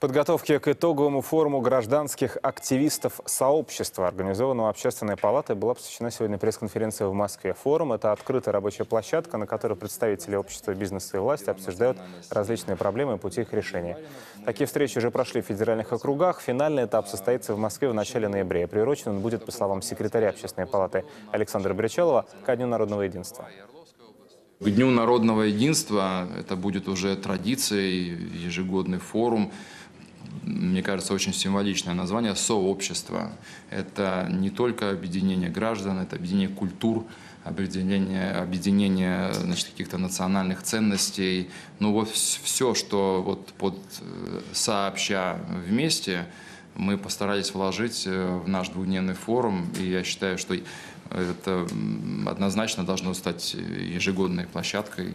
Подготовке к итоговому форуму гражданских активистов сообщества, организованного Общественной палатой, была посвящена сегодня пресс-конференция в Москве. Форум – это открытая рабочая площадка, на которой представители общества, бизнеса и власти обсуждают различные проблемы и пути их решения. Такие встречи уже прошли в федеральных округах. Финальный этап состоится в Москве в начале ноября. Приурочен он будет, по словам секретаря Общественной палаты Александра Бричалова, ко Дню народного единства. К Дню народного единства это будет уже традицией, ежегодный форум. Мне кажется, очень символичное название «Сообщество». Это не только объединение граждан, это объединение культур, объединение, объединение значит, каких-то национальных ценностей. Ну вот все, что вот под э, сообща вместе, мы постарались вложить э, в наш двухдневный форум. И я считаю, что это однозначно должно стать ежегодной площадкой.